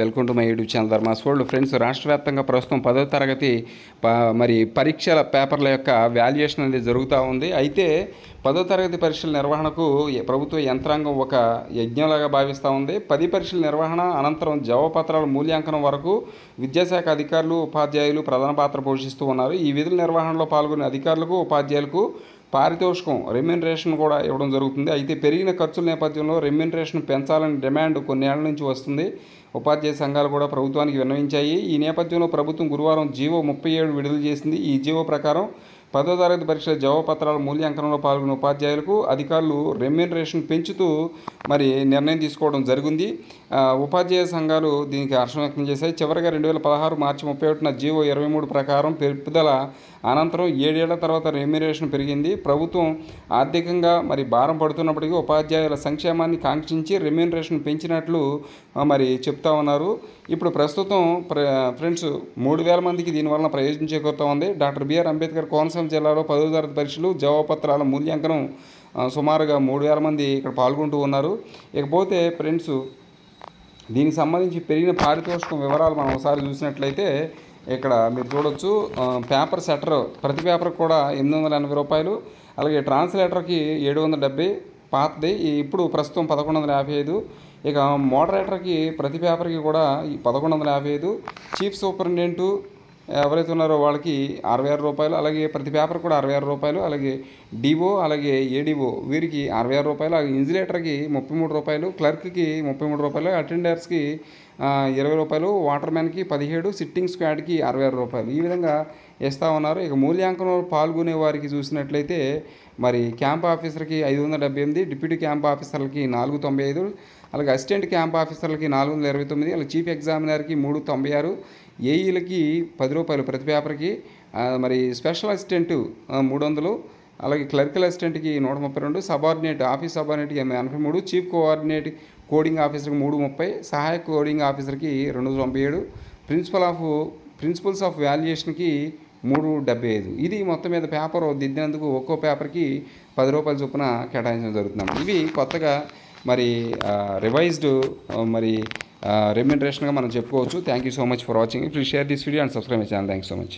Welcome to my YouTube channel Dharma's world. Friends రాష్ట్ర వ్యాప్తంగా ప్రస్తుతం పదో తరగతి మరి పరీక్షల పేపర్ల యొక్క వాల్యుయేషన్ అనేది జరుగుతూ ఉంది. అయితే పదో తరగతి పరీక్షల నిర్వహణకు ప్రభుత్వ యంత్రాంగం ఒక యజ్ఞంలాగా భావిస్తూ ఉంది. పది పరీక్షల నిర్వహణ అనంతరం జవాబపత్రాల మూల్యాంకనం వరకు విద్యాశాఖ అధికారులు ఉపాధ్యాయులు ప్రధాన పాత్ర పోషిస్తూ ఉన్నారు. ఈ విధుల నిర్వహణలో పాల్గొనే అధికారులకు ఉపాధ్యాయులకు పారితోషికం రెమ్యూనరేషన్ కూడా ఇవ్వడం జరుగుతుంది. అయితే పెరిగిన ఖర్చుల నేపథ్యంలో రెమ్యూనరేషన్ పెంచాలని డిమాండ్ కొన్నేళ్ళ నుంచి వస్తుంది. ఉపాధ్యాయ సంఘాలు కూడా ప్రభుత్వానికి విన్నవించాయి. ఈ నేపథ్యంలో ప్రభుత్వం గురువారం జీవో ముప్పై ఏడు విడుదల చేసింది. ఈ జీవో ప్రకారం పదో తరగతి పరీక్షల జవాబపత్రాల మూల్యాంకనంలో పాల్గొన్న ఉపాధ్యాయులకు అధికారులు రెమ్యూనరేషన్ పెంచుతూ మరి నిర్ణయం తీసుకోవడం జరిగింది. ఉపాధ్యాయ సంఘాలు దీనికి హర్షం వ్యక్తం చేశాయి. చివరిగా రెండు వేల పదహారు మార్చి ముప్పై ఒకటిన జీవో ఇరవై మూడు ప్రకారం పెరుగుదల అనంతరం ఏడేళ్ళ తర్వాత రెమ్యూనరేషన్ పెరిగింది. ప్రభుత్వం ఆర్థికంగా మరి భారం పడుతున్నప్పటికీ ఉపాధ్యాయుల సంక్షేమాన్ని కాంక్షించి రెమ్యూనరేషన్ పెంచినట్లు మరి చెప్తా ఉన్నారు. ఇప్పుడు ప్రస్తుతం ప్ర ఫ్రెండ్స్ మూడు వేల మందికి దీనివల్ల ప్రయోజనం చేకూరుతూ ఉంది. డాక్టర్ బిఆర్ అంబేద్కర్ కోనసీమ జిల్లాలో పదో తరగతి పరీక్షలు జవాబపత్రాల మూల్యాంకనం సుమారుగా మూడు వేల మంది ఇక్కడ పాల్గొంటూ ఉన్నారు. ఇకపోతే ఫ్రెండ్స్ దీనికి సంబంధించి పెరిగిన పారితోషికం వివరాలు మనం ఒకసారి చూసినట్లయితే ఇక్కడ మీరు చూడొచ్చు పేపర్ సెటర్ ప్రతి పేపర్ కూడా ఎనిమిది వందల ఎనభై రూపాయలు అలాగే ట్రాన్స్లేటర్కి ఏడు వందల డెబ్బై పాతది ఇప్పుడు ప్రస్తుతం పదకొండు వందల యాభై ఐదు ఇక మోడరేటర్కి ప్రతి పేపర్కి కూడా ఈ పదకొండు వందల యాభై ఐదు చీఫ్ సూపరింటెండెంటు ఎవరైతే ఉన్నారో వాళ్ళకి అరవై ఆరు రూపాయలు అలాగే ప్రతి పేపర్ కూడా అరవై ఆరు రూపాయలు అలాగే డివో అలాగే ఏడిఓ వీరికి అరవై ఆరు రూపాయలు అలాగే ఇన్సులేటర్కి ముప్పై మూడు రూపాయలు క్లర్క్కి ముప్పై మూడు రూపాయలు అటెండర్స్కి ఇరవై రూపాయలు వాటర్ మ్యాన్కి పదిహేడు సిట్టింగ్ స్క్వాడ్కి అరవై ఆరు రూపాయలు. ఈ విధంగా ఇస్తూ ఉన్నారు. ఇక మూల్యాంకనంలో పాల్గొనే వారికి చూసినట్లయితే మరి క్యాంప్ ఆఫీసర్కి ఐదు వందల డెబ్బై ఎనిమిది డిప్యూటీ క్యాంప్ ఆఫీసర్లకి నాలుగు తొంభై ఐదు అలాగే అసిస్టెంట్ క్యాంప్ ఆఫీసర్లకి నాలుగు వందల ఇరవై తొమ్మిది అలాగే చీఫ్ ఎగ్జామినర్కి మూడు తొంభై ఆరు ఏఈలకి పది రూపాయలు ప్రతి పేపర్కి మరి స్పెషల్ అసిస్టెంట్ మూడు వందలు అలాగే క్లర్కల్ అసిస్టెంట్కి నూట ముప్పై రెండు సబార్డినేట్ ఆఫీస్ సబార్డినేట్కి ఎనభై మూడు చీఫ్ కోఆర్డినేట్ కోడింగ్ ఆఫీసర్కి మూడు ముప్పై సహాయక కోడింగ్ ఆఫీసర్కి రెండు వందల తొంభై ఏడు ప్రిన్సిపల్ ఆఫ్ ప్రిన్సిపల్స్ ఆఫ్ వాల్యుయేషన్కి మూడు డెబ్బై ఐదు. ఇది మొత్తం మీద పేపర్ దిద్దినందుకు ఒక్కో పేపర్కి పది రూపాయల చొప్పున కేటాయించడం జరుగుతున్నాం ఇవి కొత్తగా మరి రివైజ్డ్ మరి రెమ్యూనరేషన్గా మనం చెప్పుకోవచ్చు. Thank you so much for watching please share this video and subscribe my channel thank you so much